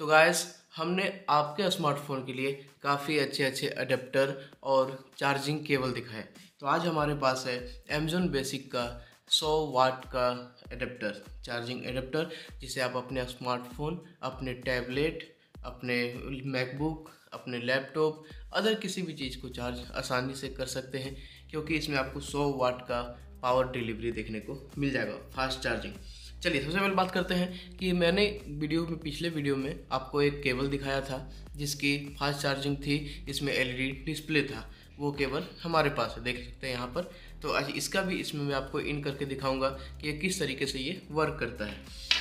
तो गाइस हमने आपके स्मार्टफ़ोन के लिए काफ़ी अच्छे अच्छे अडेप्टर और चार्जिंग केबल दिखाए। तो आज हमारे पास है अमेजोन बेसिक का 100 वाट का अडेप्टर चार्जिंग अडेप्टर जिसे आप अपने स्मार्टफ़ोन अपने टैबलेट अपने मैकबुक अपने लैपटॉप अदर किसी भी चीज़ को चार्ज आसानी से कर सकते हैं, क्योंकि इसमें आपको 100 वाट का पावर डिलीवरी देखने को मिल जाएगा फास्ट चार्जिंग चलिए सबसे पहले बात करते हैं कि मैंने वीडियो में, पिछले वीडियो में आपको एक केबल दिखाया था, जिसकी फास्ट चार्जिंग थी, इसमें एलईडी डिस्प्ले था। वो केबल हमारे पास है, देख सकते हैं यहाँ पर। तो आज इसका भी इसमें मैं आपको इन करके दिखाऊँगा कि किस तरीके से ये वर्क करता है।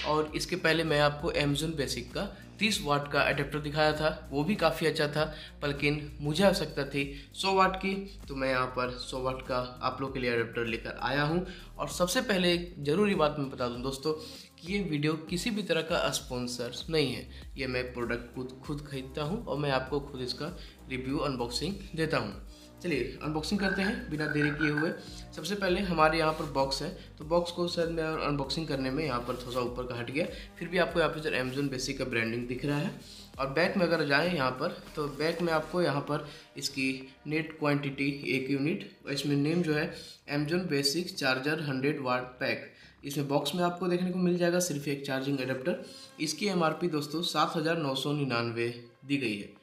और इसके पहले मैं आपको अमेजोन बेसिक का 30 वाट का अडेप्टर दिखाया था, वो भी काफ़ी अच्छा था लेकिन मुझे आवश्यकता थी 100 वाट की तो मैं यहाँ पर 100 वाट का आप लोग के लिए अडेप्टर लेकर आया हूँ। और सबसे पहले एक ज़रूरी बात मैं बता दूँ दोस्तों कि ये वीडियो किसी भी तरह का स्पॉन्सर नहीं है। ये मैं प्रोडक्ट खुद खुद खरीदता हूँ और मैं आपको खुद इसका रिव्यू अनबॉक्सिंग देता हूँ। चलिए अनबॉक्सिंग करते हैं, बिना देरी किए हुए। सबसे पहले हमारे यहाँ पर बॉक्स है। तो बॉक्स को शायद मैं अनबॉक्सिंग करने में यहाँ पर थोड़ा सा ऊपर का हट गया। फिर भी आपको यहाँ पर सर अमेजोन बेसिक का ब्रांडिंग दिख रहा है। और बैक में अगर जाएँ यहाँ पर तो बैक में आपको यहाँ पर इसकी नेट क्वांटिटी एक यूनिट और इसमें नेम जो है Amazon basic charger hundred watt pack इसमें बॉक्स में आपको देखने को मिल जाएगा, सिर्फ़ एक चार्जिंग एडेप्टर इसकी एमआरपी दोस्तों सात हज़ार नौ सौ निन्यानवे दी गई है।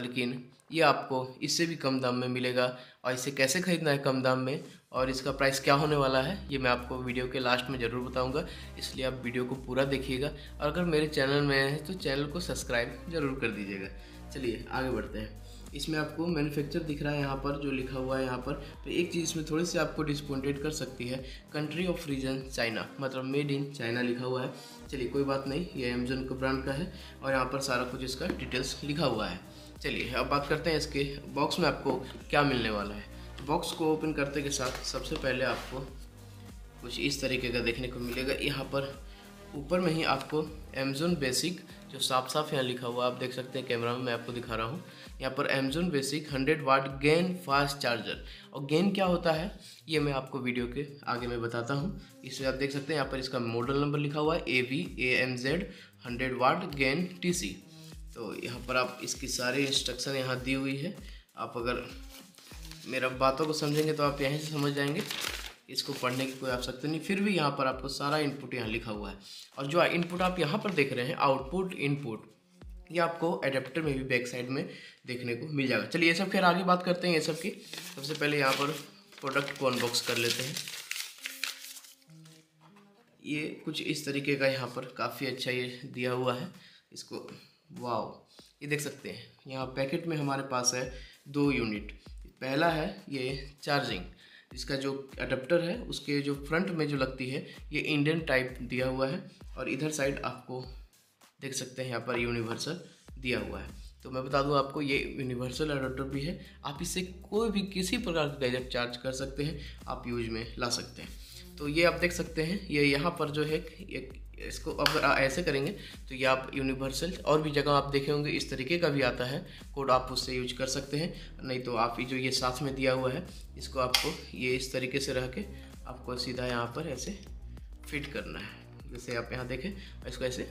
लेकिन ये आपको इससे भी कम दाम में मिलेगा और इसे कैसे ख़रीदना है कम दाम में और इसका प्राइस क्या होने वाला है, ये मैं आपको वीडियो के लास्ट में ज़रूर बताऊँगा। इसलिए आप वीडियो को पूरा देखिएगा और अगर मेरे चैनल में है तो चैनल को सब्सक्राइब ज़रूर कर दीजिएगा। चलिए आगे बढ़ते हैं। इसमें आपको मैन्युफैक्चर दिख रहा है यहाँ पर, जो लिखा हुआ है यहाँ पर। तो एक चीज़ इसमें थोड़ी सी आपको डिसपॉइंटेड कर सकती है, कंट्री ऑफ़ रीजन चाइना मतलब मेड इन चाइना लिखा हुआ है। चलिए कोई बात नहीं, ये अमेजोन का ब्रांड का है और यहाँ पर सारा कुछ इसका डिटेल्स लिखा हुआ है। चलिए, अब बात करते हैं इसके बॉक्स में आपको क्या मिलने वाला है। बॉक्स को ओपन करते के साथ सबसे पहले आपको कुछ इस तरीके का देखने को मिलेगा। यहाँ पर ऊपर में ही आपको अमेजोन बेसिक जो साफ़ साफ़ यहाँ लिखा हुआ आप देख सकते हैं कैमरा में, मैं आपको दिखा रहा हूँ। यहाँ पर Amazon basic 100 watt GaN fast charger और गेन क्या होता है, ये मैं आपको वीडियो के आगे में बताता हूँ। इसमें आप देख सकते हैं, यहाँ पर इसका मॉडल नंबर लिखा हुआ है A V A M Z hundred watt GaN T C तो यहाँ पर आप इसकी सारी इंस्ट्रक्शन यहाँ दी हुई है। आप अगर मेरा बातों को समझेंगे तो आप यहीं से समझ जाएँगे। इसको पढ़ने की कोई आवश्यकता नहीं। फिर भी यहाँ पर आपको सारा इनपुट यहाँ लिखा हुआ है। और जो इनपुट आप यहाँ पर देख रहे हैं आउटपुट इनपुट ये आपको एडेप्टर में भी बैक साइड में देखने को मिल जाएगा। चलिए ये सब फिर आगे बात करते हैं ये सब की। सबसे पहले यहाँ पर प्रोडक्ट को अनबॉक्स कर लेते हैं। ये कुछ इस तरीके का यहाँ पर काफ़ी अच्छा ये दिया हुआ है। इसको वाओ ये देख सकते हैं। यहाँ पैकेट में हमारे पास है दो यूनिट। पहला है ये चार्जिंग, इसका जो अडेप्टर है, उसके जो फ्रंट में जो लगती है, ये इंडियन टाइप दिया हुआ है और इधर साइड आपको देख सकते हैं, यहाँ पर यूनिवर्सल दिया हुआ है। तो मैं बता दूँ आपको, ये यूनिवर्सल अडेप्टर भी है। आप इससे कोई भी किसी प्रकार का गैजेट चार्ज कर सकते हैं, आप यूज़ में ला सकते हैं। तो ये आप देख सकते हैं, ये यहाँ पर जो है, एक इसको अगर ऐसे करेंगे तो ये आप यूनिवर्सल और भी जगह आप देखे होंगे, इस तरीके का भी आता है। कोड आप उससे यूज़ कर सकते हैं। नहीं तो आप जो ये साथ में दिया हुआ है, इसको आपको ये इस तरीके से रह के आपको सीधा यहाँ पर ऐसे फिट करना है। जैसे आप यहाँ देखें, इसको ऐसे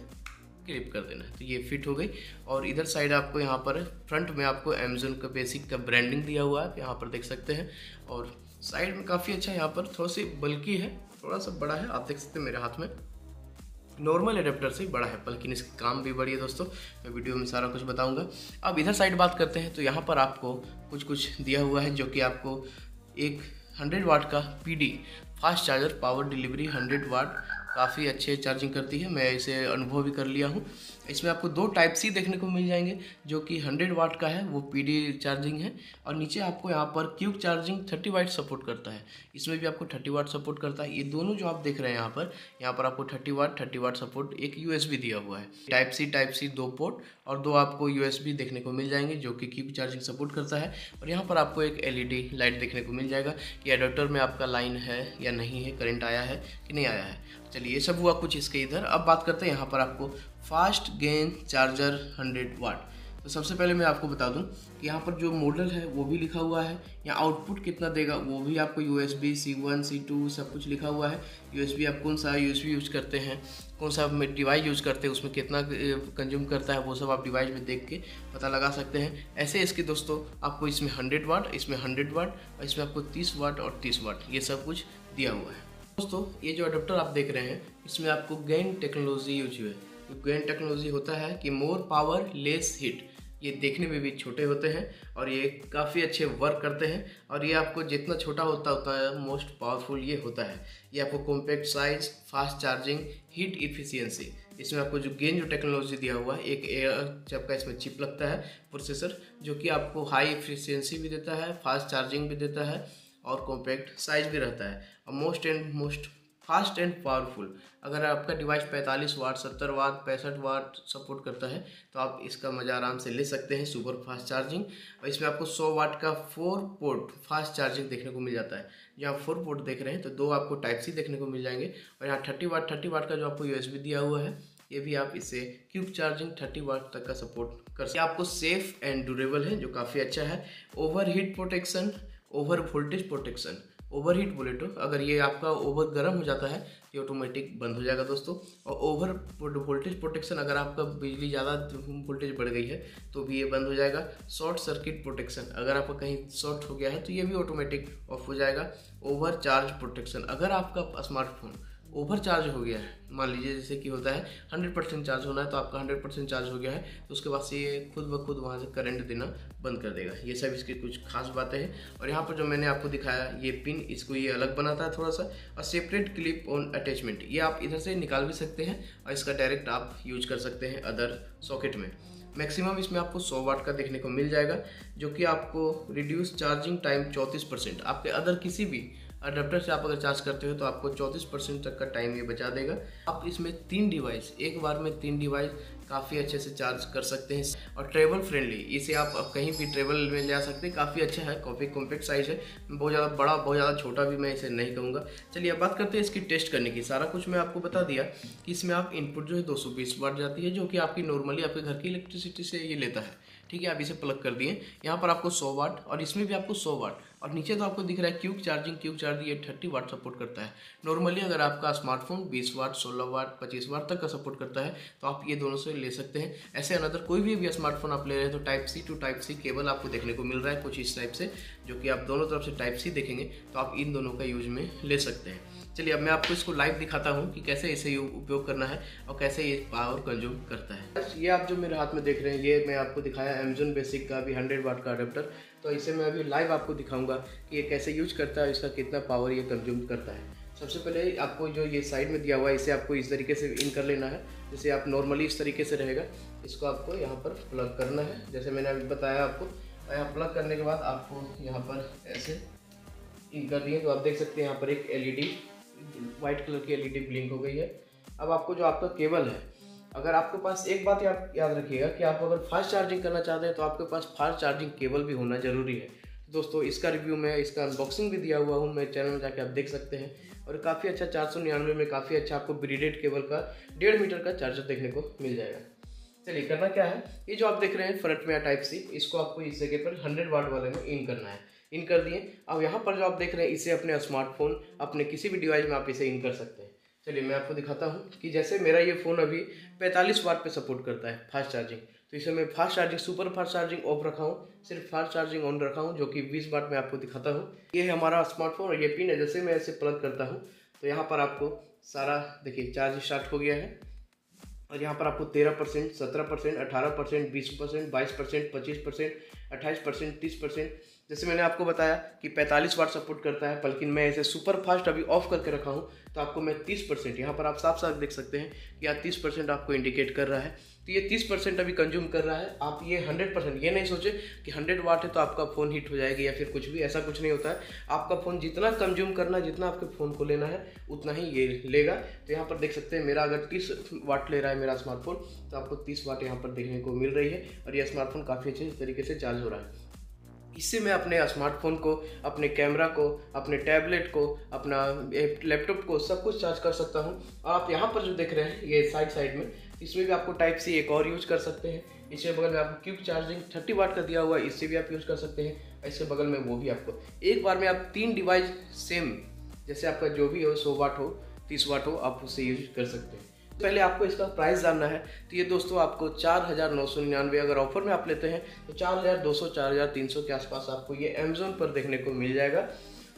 क्लिप कर देना है। तो ये फिट हो गई। और इधर साइड आपको यहाँ पर फ्रंट में आपको अमेजोन का बेसिक का ब्रांडिंग दिया हुआ है, आप यहाँ पर देख सकते हैं। और साइड में काफ़ी अच्छा यहाँ पर थोड़ा सी बल्कि है थोड़ा सा बड़ा है, आप देख सकते हैं मेरे हाथ में। नॉर्मल एडेप्टर से बड़ा है, बल्कि इसके काम भी बड़ी है दोस्तों। मैं वीडियो में सारा कुछ बताऊँगा। अब इधर साइड बात करते हैं तो यहाँ पर आपको कुछ कुछ दिया हुआ है, जो कि आपको एक 100 वाट का PD fast charger power delivery 100 watt काफ़ी अच्छे चार्जिंग करती है, मैं इसे अनुभव भी कर लिया हूँ। इसमें आपको दो टाइप सी देखने को मिल जाएँगे, जो कि 100 वाट का है, वो पीडी चार्जिंग है, और नीचे आपको यहाँ पर क्यूब चार्जिंग 30 वाट सपोर्ट करता है। इसमें भी आपको 30 वाट सपोर्ट करता है। ये दोनों जो आप देख रहे हैं यहाँ पर यहाँ पर आपको 30 वाट 30 वाट सपोर्ट एक यू दिया हुआ है। टाइप सी टाइप सी दो पोर्ट और दो आपको यूएसबी देखने को मिल जाएँगे, जो कि कीप चार्जिंग सपोर्ट करता है। और यहाँ पर आपको एक एलईडी लाइट देखने को मिल जाएगा कि एडोप्टर में आपका लाइन है या नहीं है करंट आया है कि नहीं आया है। चलिए, ये सब हुआ कुछ इसके इधर। अब बात करते हैं यहाँ पर आपको फास्ट गेन चार्जर 100 वाट तो सबसे पहले मैं आपको बता दूँ कि यहाँ पर जो मॉडल है, वो भी लिखा हुआ है। या आउटपुट कितना देगा, वो भी आपको U S B C one C two सब कुछ लिखा हुआ है। यू एस बी आप कौन सा यू एस बी यूज़ करते हैं, कौन सा डिवाइस यूज़ करते हैं, उसमें कितना कंज्यूम करता है, वो सब आप डिवाइस में देख के पता लगा सकते हैं। ऐसे इसके दोस्तों, आपको इसमें हंड्रेड वाट इसमें हंड्रेड वाट और इसमें आपको तीस वाट और तीस वाट ये सब कुछ दिया हुआ है। दोस्तों, ये जो अडोप्टर आप देख रहे हैं, इसमें आपको गेन टेक्नोलॉजी यूज़ हुई है। गेन टेक्नोलॉजी होता है कि मोर पावर लेस हीट ये देखने में भी छोटे होते हैं और ये काफ़ी अच्छे वर्क करते हैं और ये आपको जितना छोटा होता होता है मोस्ट पावरफुल ये होता है। ये आपको compact size fast charging heat efficiency इसमें आपको जो गेन जो टेक्नोलॉजी दिया हुआ है, एक एयर जब का इसमें चिप लगता है प्रोसेसर जो कि आपको हाई इफिशियंसी भी देता है फास्ट चार्जिंग भी देता है और कॉम्पैक्ट साइज़ भी रहता है। और most and most fast and powerful. अगर आपका डिवाइस 45 वाट 70 वाट, पैंसठ वाट सपोर्ट करता है तो आप इसका मज़ा आराम से ले सकते हैं, सुपर फास्ट चार्जिंग। और इसमें आपको 100 वाट का फोर पोर्ट फास्ट चार्जिंग देखने को मिल जाता है। जहाँ फोर पोर्ट देख रहे हैं तो दो आपको टाइप सी देखने को मिल जाएँगे। और यहाँ थर्टी वाट थर्टी वाट का जो आपको यू दिया हुआ है, ये भी आप इसे क्यूब चार्जिंग थर्टी वाट तक का सपोर्ट कर सकते आपको सेफ़ एंड ड्यूरेबल है, जो काफ़ी अच्छा है। Overheat protection, over voltage protection. Overheat बोले तो अगर ये आपका ओवर गर्म हो जाता है तो ऑटोमेटिक बंद हो जाएगा दोस्तों। और ओवर वोल्टेज प्रोटेक्शन अगर आपका बिजली ज़्यादा वोल्टेज बढ़ गई है तो भी ये बंद हो जाएगा। शॉर्ट सर्किट प्रोटेक्शन अगर आपका कहीं शॉर्ट हो गया है तो ये भी ऑटोमेटिक ऑफ़ हो जाएगा। ओवर चार्ज प्रोटेक्शन अगर आपका स्मार्टफ़ोन ओवर चार्ज हो गया है मान लीजिए जैसे कि होता है हंड्रेड परसेंट चार्ज होना है तो आपका हंड्रेड परसेंट चार्ज हो गया है तो उसके बाद से ये खुद ब खुद वहाँ से करंट देना बंद कर देगा। ये सब इसकी कुछ खास बातें हैं। और यहाँ पर जो मैंने आपको दिखाया, ये पिन इसको ये अलग बनाता है थोड़ा सा और सेपरेट क्लिप ऑन अटैचमेंट ये आप इधर से निकाल भी सकते हैं और इसका डायरेक्ट आप यूज़ कर सकते हैं अदर सॉकेट में। मैक्सिमम इसमें आपको 100 वाट का देखने को मिल जाएगा, जो कि आपको रिड्यूस चार्जिंग टाइम 34 परसेंट आपके अदर किसी भी अडेप्टर से आप अगर चार्ज करते हो तो आपको 34 परसेंट तक का टाइम ये बचा देगा। आप इसमें तीन डिवाइस एक बार में तीन डिवाइस काफ़ी अच्छे से चार्ज कर सकते हैं और ट्रेवल फ्रेंडली इसे आप कहीं भी ट्रेवल में ले जा सकते हैं। काफ़ी अच्छा है, काफ़ी कॉम्पैक्ट साइज़ है, बहुत ज़्यादा बड़ा, बहुत ज़्यादा छोटा भी मैं इसे नहीं कहूँगा। चलिए अब बात करते हैं इसकी टेस्ट करने की। सारा कुछ मैं आपको बता दिया कि इसमें आप इनपुट जो है दो वाट जाती है, जो कि आपकी नॉर्मली आपके घर की इलेक्ट्रिसिटी से ये लेता है। ठीक है, आप इसे प्लग कर दिए, यहाँ पर आपको सौ वाट और इसमें भी आपको सौ वाट और नीचे तो आपको दिख रहा है क्यूक चार्जिंग क्यूक चार्जिंग ये 30 वाट सपोर्ट करता है। नॉर्मली अगर आपका स्मार्टफ़ोन 20 वाट 16 वाट 25 वाट तक का सपोर्ट करता है तो आप ये दोनों से ले सकते हैं। ऐसे अनदर कोई भी, भी स्मार्टफ़ोन आप ले रहे हैं तो type C to type C cable आपको देखने को मिल रहा है कुछ इस टाइप से जो कि आप दोनों तरफ़ से टाइप सी देखेंगे तो आप इन दोनों का यूज़ में ले सकते हैं। चलिए, अब मैं आपको इसको लाइव दिखाता हूँ कि कैसे इसे उपयोग करना है और कैसे ये पावर कंज्यूम करता है। ये आप जो मेरे हाथ में देख रहे हैं, ये मैं आपको दिखाया अमेजोन बेसिक का अभी हंड्रेड वाट का अडेप्टर तो इसे मैं अभी लाइव आपको दिखाऊँगा कि ये कैसे यूज़ करता है इसका कितना पावर ये कंज्यूम करता है। सबसे पहले आपको जो ये साइड में दिया हुआ है, इसे आपको इस तरीके से इन कर लेना है, जैसे आप नॉर्मली इस तरीके से रहेगा। इसको आपको यहाँ पर प्लग करना है, जैसे मैंने अभी बताया आपको। यहाँ प्लग करने के बाद आपको यहाँ पर ऐसे इन कर दिए तो आप देख सकते हैं यहाँ पर एक एलईडी व्हाइट कलर की एलईडी ब्लिंक हो गई है। अब आपको जो आपका केबल है, अगर आपके पास एक बात याद याद रखिएगा कि आप अगर फास्ट चार्जिंग करना चाहते हैं तो आपके पास फास्ट चार्जिंग केबल भी होना ज़रूरी है। दोस्तों, इसका रिव्यू मैं, इसका अनबॉक्सिंग भी दिया हुआ हूँ मेरे चैनल में जाके आप देख सकते हैं। और काफ़ी अच्छा चार सौ निन्यानवे में काफ़ी अच्छा आपको ब्रीडेड केबल का, डेढ़ मीटर का चार्जर देखने को मिल जाएगा। चलिए, करना क्या है? ये जो आप देख रहे हैं फ्रंट में टाइप सी इसको आपको इस जगह पर हंड्रेड वाट वाले में इन करना है। इन कर दिए। अब यहाँ पर जो आप देख रहे हैं, इसे अपने स्मार्टफ़ोन अपने किसी भी डिवाइस में आप इसे इन कर सकते हैं। चलिए, मैं आपको दिखाता हूँ कि जैसे मेरा ये फ़ोन अभी 45 वाट पे सपोर्ट करता है फास्ट चार्जिंग तो इसे मैं fast charging super fast charging off रखा हूँ, सिर्फ़ फास्ट चार्जिंग ऑन रखा हूँ, जो कि 20 वाट में आपको दिखाता हूँ। ये है हमारा स्मार्टफ़ोन और ये पिन है, जैसे मैं इसे प्लग करता हूँ तो यहाँ पर आपको सारा, देखिए चार्ज स्टार्ट हो गया है। और यहाँ पर आपको तेरह परसेंट सत्रह परसेंट अठारह परसेंट बीस परसेंट बाईस परसेंट पच्चीस परसेंट अट्ठाईस परसेंट, तीस परसेंट। जैसे मैंने आपको बताया कि 45 वाट सपोर्ट करता है, बल्कि मैं इसे सुपर फास्ट अभी ऑफ़ करके रखा हूँ तो आपको मैं 30 परसेंट, यहाँ पर आप साफ़ साफ़ देख सकते हैं कि यहाँ 30 परसेंट आपको इंडिकेट कर रहा है। तो ये 30 परसेंट अभी कंज्यूम कर रहा है। आप ये 100 परसेंट, ये नहीं सोचे कि 100 वाट है तो आपका फ़ोन हीट हो जाएगा या फिर कुछ भी, ऐसा कुछ नहीं होता है। आपका फ़ोन जितना कंज्यूम करना है जितना आपके फ़ोन को लेना है, उतना ही ये लेगा। तो यहाँ पर देख सकते हैं, मेरा अगर तीस वाट ले रहा है मेरा स्मार्टफ़ोन तो आपको तीस वाट यहाँ पर देखने को मिल रही है। और यह स्मार्टफ़ोन काफ़ी अच्छे तरीके से चार्ज हो रहा है। इससे मैं अपने स्मार्टफ़ोन को, अपने कैमरा को, अपने टैबलेट को, अपना लैपटॉप को सब कुछ चार्ज कर सकता हूँ। आप यहाँ पर जो देख रहे हैं, ये साइड साइड में, इसमें भी आपको टाइप सी एक और यूज़ कर सकते हैं। इसके बगल में आपको क्यूब चार्जिंग थर्टी वाट का दिया हुआ है, इससे भी आप यूज़ कर सकते हैं। इसके बगल में वो भी आपको। एक बार में आप तीन डिवाइस सेम जैसे आपका जो भी हो, सौ वाट हो, तीस वाट हो, आप उससे यूज़ कर सकते हैं। पहले आपको इसका प्राइस जानना है। तो ये दोस्तों आपको चार हज़ार नौ सौ निन्यानवे अगर ऑफ़र में आप लेते हैं तो चार हज़ार दो सौ, चार हज़ार तीन सौ के आसपास आपको ये अमेजोन पर देखने को मिल जाएगा।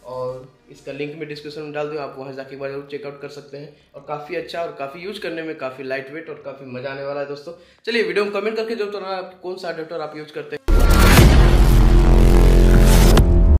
और इसका लिंक मैं डिस्क्रिप्शन में डाल दूँ, आप वहाँ जाके बार ज़रूर चेकआउट कर सकते हैं। और काफ़ी अच्छा और काफ़ी यूज़ करने में काफ़ी लाइट वेट और काफ़ी मज़ा आने वाला है दोस्तों। चलिए वीडियो में कमेंट करके जो तो आप कौन सा अडेप्टर आप यूज़ करते हैं।